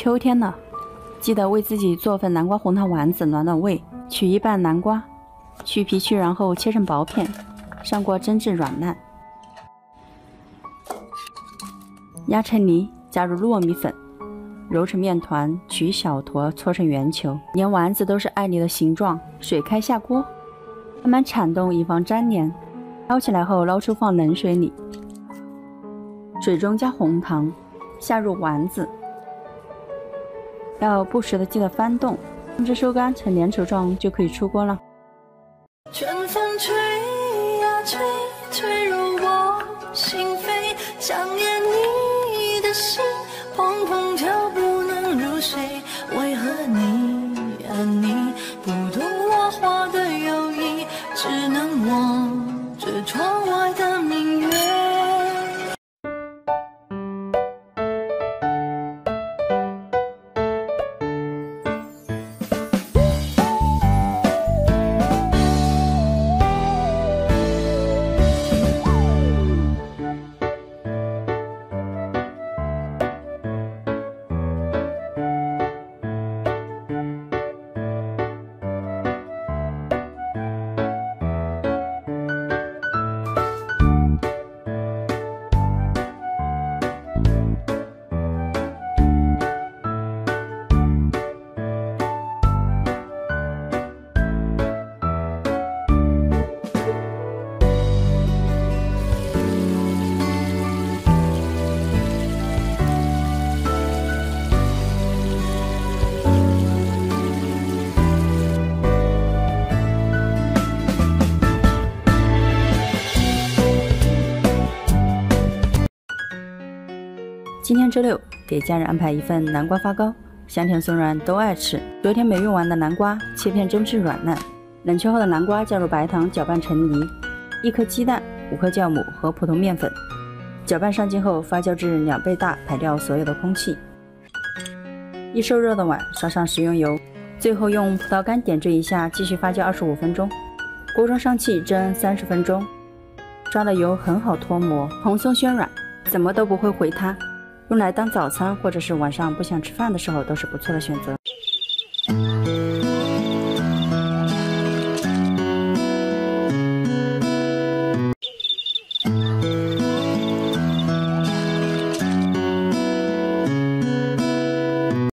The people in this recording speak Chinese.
秋天了，记得为自己做份南瓜红糖丸子暖暖胃。取一半南瓜，去皮去瓤后切成薄片，上锅蒸至软烂。压成泥，加入糯米粉，揉成面团，取小坨搓成圆球，连丸子都是爱你的形状。水开下锅，慢慢铲动，以防粘连。捞起来后，捞出放冷水里，水中加红糖，下入丸子，要不时的记得翻动。等至收干成粘稠状就可以出锅了。春风吹呀吹，吹入我心扉，想念今天周六，给家人安排一份南瓜发糕，香甜松软都爱吃。昨天没用完的南瓜，切片蒸至软烂。冷却后的南瓜加入白糖搅拌成泥，一颗鸡蛋、五克酵母和普通面粉，搅拌上劲后发酵至两倍大，排掉所有的空气。一受热的碗刷上食用油，最后用葡萄干点缀一下，继续发酵二十五分钟。锅中上气蒸三十分钟。刷的油很好脱模，蓬松暄软，怎么都不会回塌。用来当早餐，或者是晚上不想吃饭的时候，都是不错的选择。